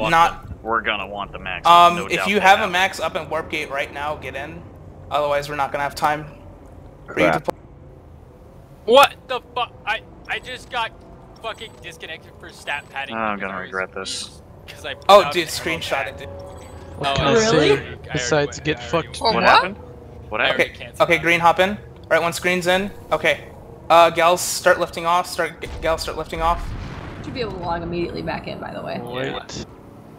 want Not- the, we're gonna want the max. Um, no if you about have a max up in warp gate right now, get in. Otherwise, we're not gonna have time. For you to Crap. What the fuck? I I just got fucking disconnected for stat padding. Oh, I'm gonna regret this. Because I. Oh, dude, screenshot it, dude. What Oh, can I I Really? say besides went- get I fucked? What, what? happened? What happened? Okay, okay, green, hop in. Right, one screen's in. Okay. Uh, gals, start lifting off. Start, gals, start lifting off. Should be able to log immediately back in, by the way. Wait.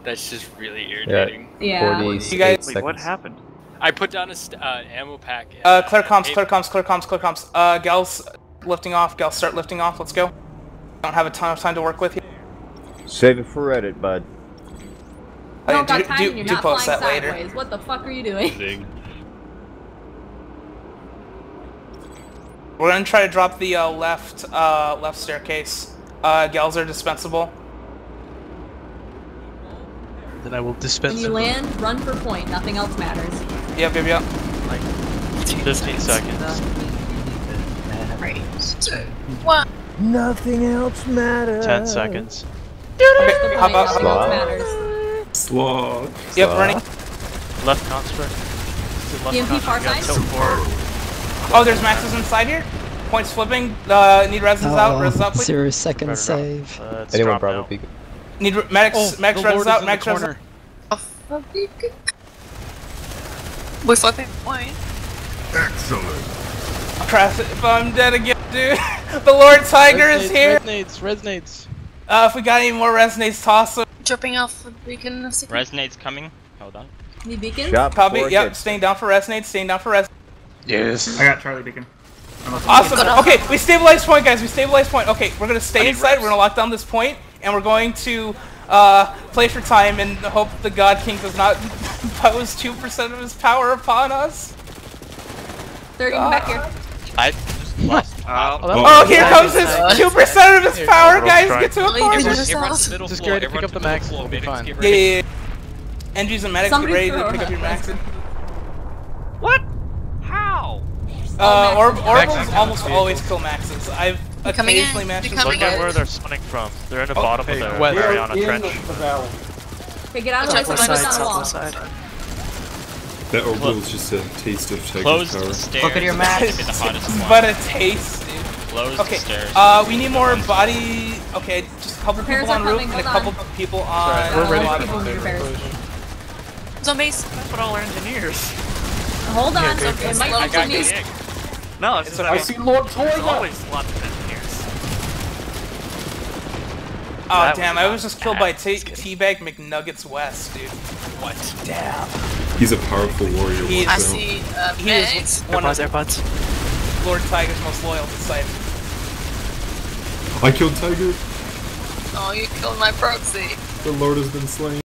That's just really irritating. Yeah. 48 You guys- Wait, what happened? I put down a st- uh, ammo pack. and, Uh, clear comms, it- clear comms, clear comms, clear comms. Uh, gals, lifting off. Gals, start lifting off. Let's go. Don't have a ton of time to work with here. Save it for Reddit, bud. You Uh, don't got time do, you're do not post flying that later. sideways. What the fuck are you doing? Zing. We're gonna try to drop the uh, left, uh, left staircase. Uh, gals are dispensable. Then I will dispense When you it. land, run for point. Nothing else matters. Yep, yep, yep. 15 seconds. What? Nothing else matters. 10 seconds. Okay, The hop point. up, Nothing else matters. Slog. Yep, running. Left construct. Left EMP far side? Oh, there's maxes inside here. Points flipping. Uh, need resins out. Resins out, please. Zero second Right, right. save. Uh, Anyone dropped Bravo now. Beacon? Need re- medics. Oh, medics the resins out. is in the Medics resins corner. We're flipping point. Excellent. Crap, if I'm dead again, dude. the Lord Tiger is here. Rez nades, resonates. Uh, if we got any more rez nades, toss them. Dropping off the beacon of secret. Resonate's coming. Hold on. Need beacon. Shot Copy. before it Yep, hits. staying down for rez nades. Staying down for res. Yes. I got Charlie Beacon. Awesome. Okay, we stabilized point, guys. We stabilized point. Okay, we're gonna stay inside. We're gonna lock down this point, and we're going to uh, play for time and hope the God King does not impose two percent of his power upon us. 30 back here. I just lost. Oh, Oh, here comes his two percent of his power, guys. Get to a corner. it. Everyone, everyone to the middle Just floor. get ready pick up the middle max, floor. we'll be fine. get Yeah, ready. yeah, yeah. NGs and medics, Somebody get ready to pick up your a max. What? How? Uh, or Max- orbals almost always kill maxes. I've coming in. occasionally managed They're to coming look at where they're spawning from. They're in the Oh, bottom hey, of the west. Mariana Trench. Okay, get out of the way. Put down the wall. That orbital is just a taste of Tiger's Close power. the stairs. Look at your max. Be the hottest one. but a taste, dude. Close Okay, the stairs. uh, we need more body. Okay, just a couple Repairs people on roof and a couple on. people on. Alright, we're ready for people repairs. repairs. Zombies. That's what all our engineers. Hold on. okay, It might I be got No, it's It's okay. I see Lord There's always lots of engineers. Oh That damn! was I was just killed by T- Teabag McNuggets West, dude. What? Damn. He's a powerful warrior. He is- watch I out. see uh, He is one of Lord Tiger's most loyal disciples. I killed Tiger. Oh, you killed my proxy. The Lord has been slain.